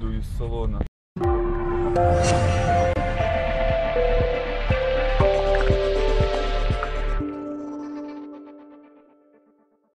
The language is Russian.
выходу из салона.